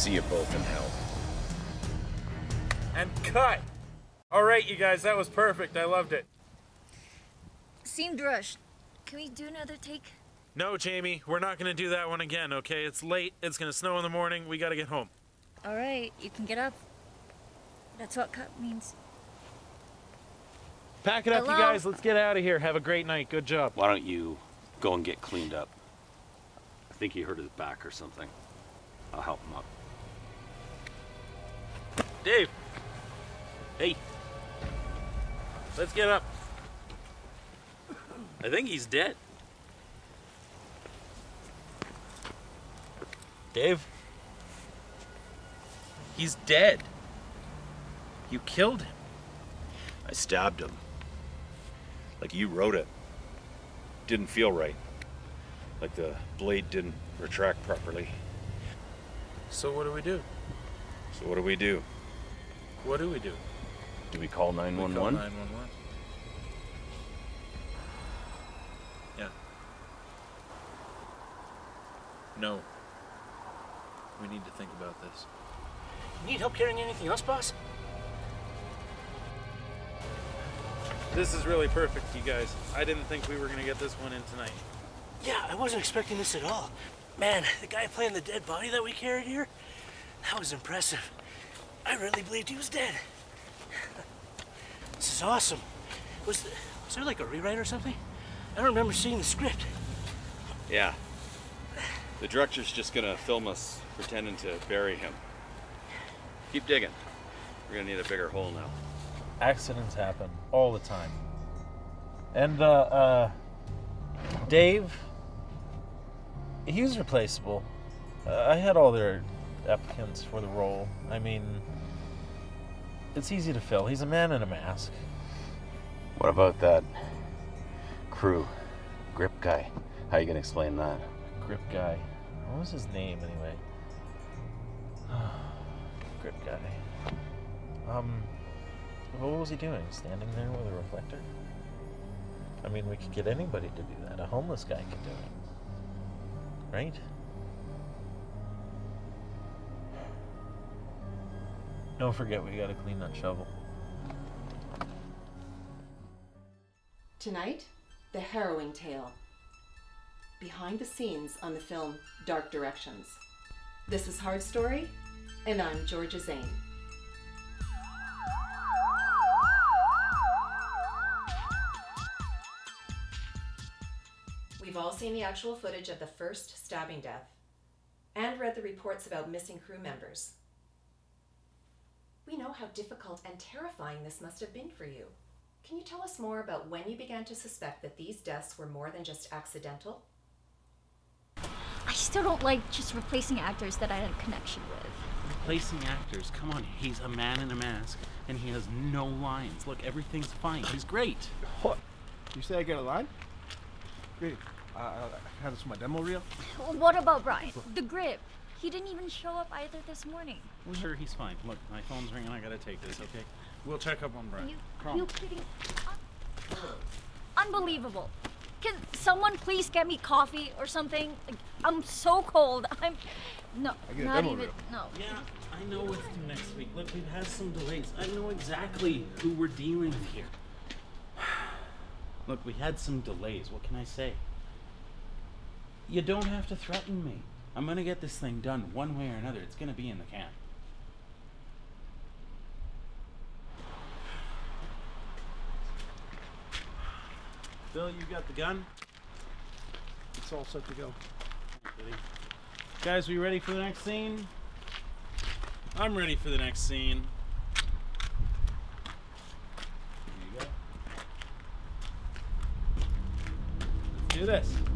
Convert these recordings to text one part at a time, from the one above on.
see you both in hell. And cut! Alright, you guys, that was perfect. I loved it. Seemed rushed. Can we do another take? No, Jamie, we're not gonna do that one again, okay? It's late, it's gonna snow in the morning, we gotta get home. Alright, you can get up. That's what cut means. Pack it up, Hello? you guys. Let's get out of here. Have a great night. Good job. Why don't you go and get cleaned up? I think he hurt his back or something. I'll help him up. Dave. Hey. Let's get up. I think he's dead. Dave. He's dead. You killed him. I stabbed him. Like you wrote it. Didn't feel right. Like the blade didn't retract properly. So what do we do? So what do we do? What do we do? Do we call We call 911? 911. Yeah. No. We need to think about this. You Need help carrying anything else, boss? This is really perfect, you guys. I didn't think we were gonna get this one in tonight. Yeah, I wasn't expecting this at all. Man, the guy playing the dead body that we carried here, that was impressive. I really believed he was dead. This is awesome. Was, the, was there like a rewrite or something? I don't remember seeing the script. Yeah. The director's just gonna film us pretending to bury him. Keep digging. We're gonna need a bigger hole now. Accidents happen all the time. And, uh, uh, Dave, he was replaceable. Uh, I had all their applicants for the role. I mean, it's easy to fill. He's a man in a mask. What about that crew? Grip guy. How you gonna explain that? Grip guy. What was his name anyway? Grip guy. Um, what was he doing? Standing there with a reflector? I mean, we could get anybody to do that. A homeless guy could do it. Right? Don't forget, we gotta clean that shovel. Tonight, the harrowing tale. Behind the scenes on the film Dark Directions. This is Hard Story, and I'm Georgia Zane. We've all seen the actual footage of the first stabbing death and read the reports about missing crew members. We know how difficult and terrifying this must have been for you. Can you tell us more about when you began to suspect that these deaths were more than just accidental? I still don't like just replacing actors that I had a connection with. Replacing actors. Come on, he's a man in a mask, and he has no lines. Look, everything's fine. He's great. What? You say I get a line? Great. Uh, I have this for my demo reel. Well, What about Brian? The grip. He didn't even show up either this morning. Sure, he's fine. Look, my phone's ringing. I gotta take this. Okay. We'll check up on Brian. You, Promise. you kidding? Unbelievable. Can someone please get me coffee or something? Like, I'm so cold. I'm no, I get not even reel. no. Yeah, I know what's due next week. Look, we've had some delays. I know exactly who we're dealing with here. Look, we had some delays. What can I say? You don't have to threaten me. I'm gonna get this thing done one way or another. It's gonna be in the can. Bill, you got the gun? It's all set to go. Guys, we ready for the next scene? I'm ready for the next scene. Here you go. Let's do this.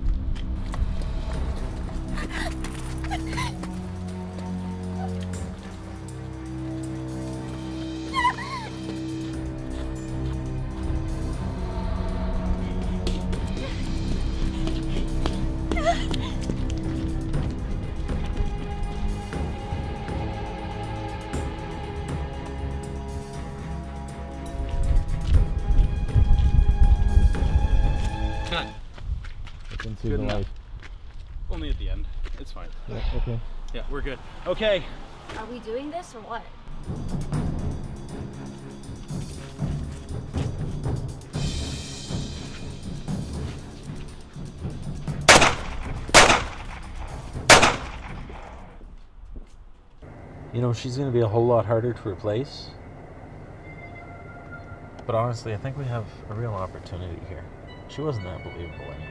Cut. Good enough. Only at the end. It's fine. okay. Yeah, we're good. Okay, Are we doing this or what? You know, she's going to be a whole lot harder to replace. But honestly, I think we have a real opportunity here. She wasn't that believable, anyways.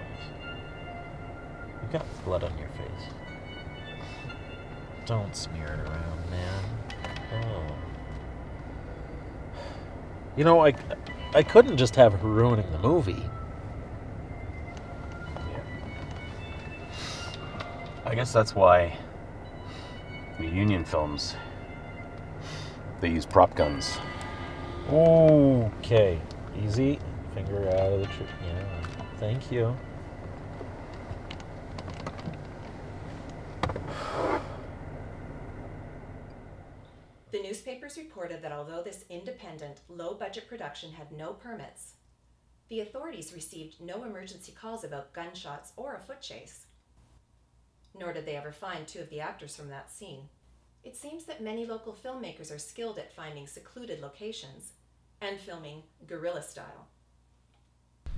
You've got blood on your face. Don't smear it around, man. Oh. You know, I, I couldn't just have her ruining the movie. I guess that's why the Union films they use prop guns. Okay. Easy. Finger out of the tree. Yeah. Thank you. The newspapers reported that although this independent, low budget production had no permits, the authorities received no emergency calls about gunshots or a foot chase. Nor did they ever find two of the actors from that scene. It seems that many local filmmakers are skilled at finding secluded locations and filming guerrilla style.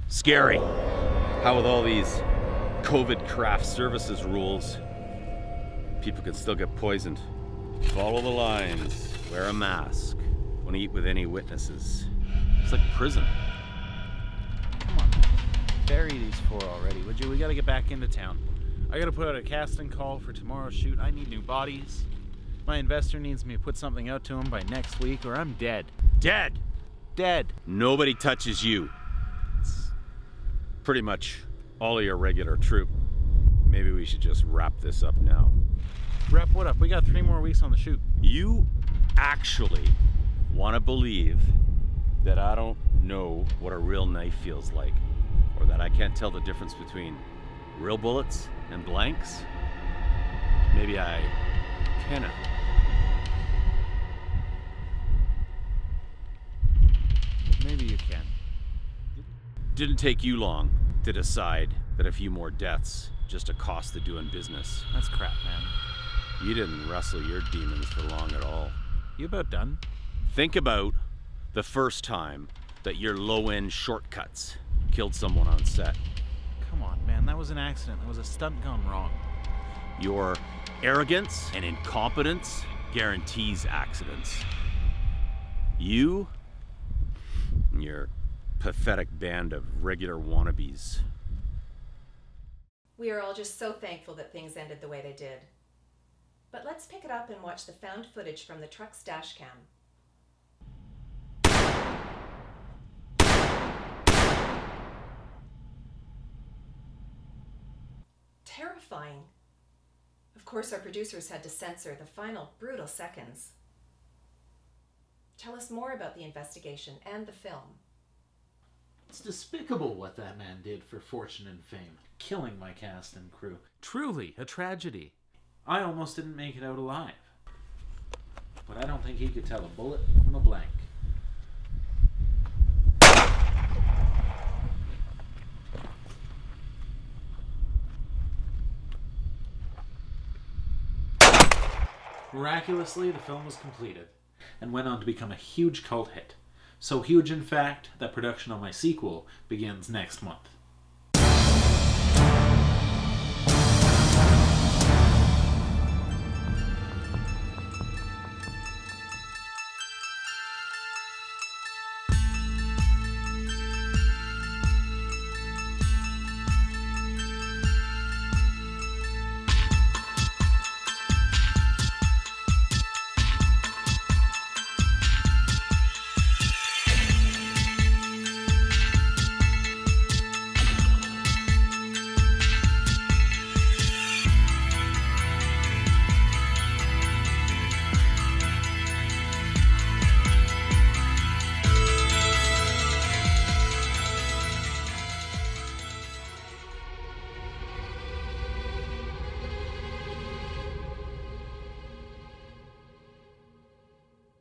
Scary. How with all these COVID craft services rules, people could still get poisoned. Follow the lines. Wear a mask. don't eat with any witnesses. It's like prison. Come on. Bury these four already, would you? We gotta get back into town. I gotta put out a casting call for tomorrow's shoot. I need new bodies. My investor needs me to put something out to him by next week, or I'm dead. Dead. Dead. Nobody touches you. Pretty much all of your regular troupe. Maybe we should just wrap this up now. Wrap what up? We got three more weeks on the shoot. You actually want to believe that I don't know what a real knife feels like, or that I can't tell the difference between real bullets and blanks? Maybe I cannot. Maybe you can. Didn't take you long to decide that a few more deaths just a cost of doing business. That's crap, man. You didn't wrestle your demons for long at all. You about done? Think about the first time that your low end shortcuts killed someone on set. Come on, man. That was an accident. That was a stunt gone wrong. Your arrogance and incompetence guarantees accidents. You and your pathetic band of regular wannabes. We are all just so thankful that things ended the way they did. But let's pick it up and watch the found footage from the truck's dash cam. Terrifying. Of course, our producers had to censor the final brutal seconds. Tell us more about the investigation and the film. It's despicable what that man did for fortune and fame, killing my cast and crew. Truly a tragedy. I almost didn't make it out alive. But I don't think he could tell a bullet from a blank. Miraculously, the film was completed and went on to become a huge cult hit. So huge, in fact, that production on my sequel begins next month.